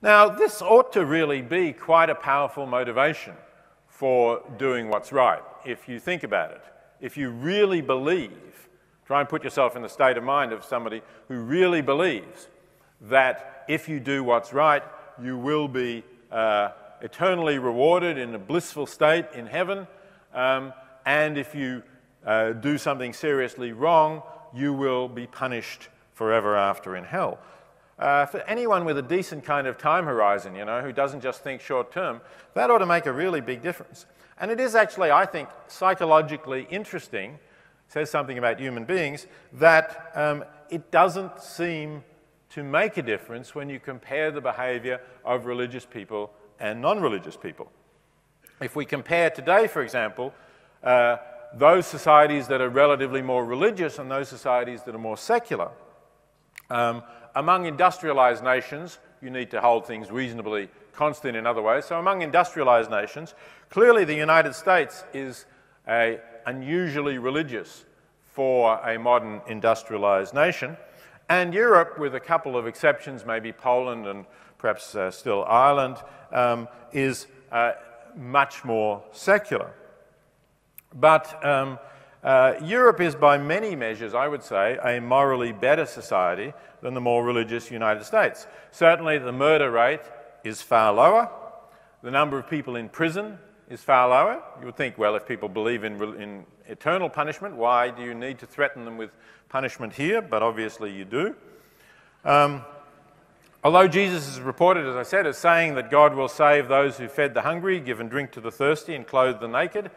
Now, this ought to really be quite a powerful motivation for doing what's right, if you think about it. If you really believe, try and put yourself in the state of mind of somebody who really believes that if you do what's right, you will be uh, eternally rewarded in a blissful state in heaven, um, and if you uh, do something seriously wrong, you will be punished forever after in hell. Uh, for anyone with a decent kind of time horizon, you know, who doesn't just think short term, that ought to make a really big difference. And it is actually, I think, psychologically interesting, says something about human beings, that um, it doesn't seem to make a difference when you compare the behavior of religious people and non religious people. If we compare today, for example, uh, those societies that are relatively more religious and those societies that are more secular, um, among industrialized nations, you need to hold things reasonably constant in other ways. So, among industrialized nations, clearly the United States is a unusually religious for a modern industrialized nation. And Europe, with a couple of exceptions, maybe Poland and perhaps uh, still Ireland, um, is uh, much more secular. But um, uh, Europe is, by many measures, I would say, a morally better society than the more religious United States. Certainly, the murder rate is far lower. The number of people in prison is far lower. You would think, well, if people believe in, in eternal punishment, why do you need to threaten them with punishment here? But obviously, you do. Um, although Jesus is reported, as I said, as saying that God will save those who fed the hungry, given drink to the thirsty, and clothed the naked,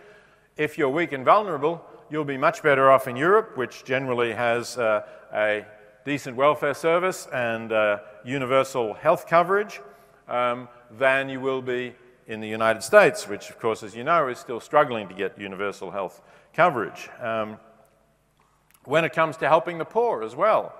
if you're weak and vulnerable, you'll be much better off in Europe, which generally has uh, a decent welfare service and uh, universal health coverage, um, than you will be in the United States, which, of course, as you know, is still struggling to get universal health coverage. Um, when it comes to helping the poor as well,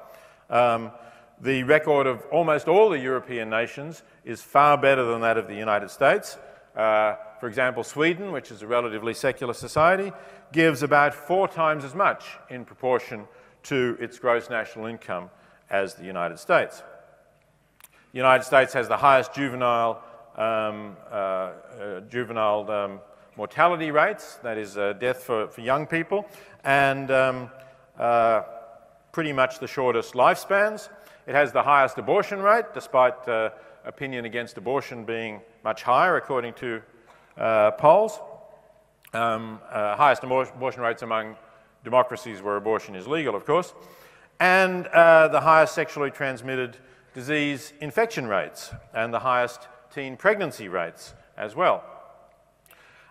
um, the record of almost all the European nations is far better than that of the United States. Uh, for example, Sweden, which is a relatively secular society, gives about four times as much in proportion to its gross national income as the United States. The United States has the highest juvenile, um, uh, uh, juvenile um, mortality rates, that is, uh, death for, for young people, and um, uh, pretty much the shortest lifespans. It has the highest abortion rate, despite uh, opinion against abortion being much higher, according to uh, polls um, uh, highest abortion rates among democracies where abortion is legal, of course, and uh, the highest sexually transmitted disease infection rates and the highest teen pregnancy rates as well.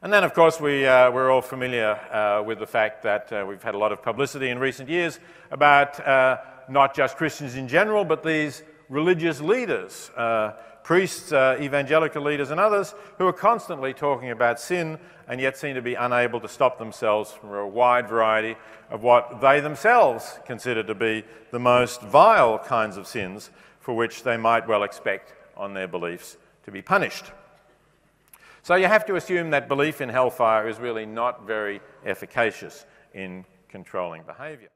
And then, of course, we, uh, we're all familiar uh, with the fact that uh, we've had a lot of publicity in recent years about uh, not just Christians in general, but these religious leaders priests, uh, evangelical leaders, and others who are constantly talking about sin and yet seem to be unable to stop themselves from a wide variety of what they themselves consider to be the most vile kinds of sins for which they might well expect on their beliefs to be punished. So you have to assume that belief in hellfire is really not very efficacious in controlling behaviour.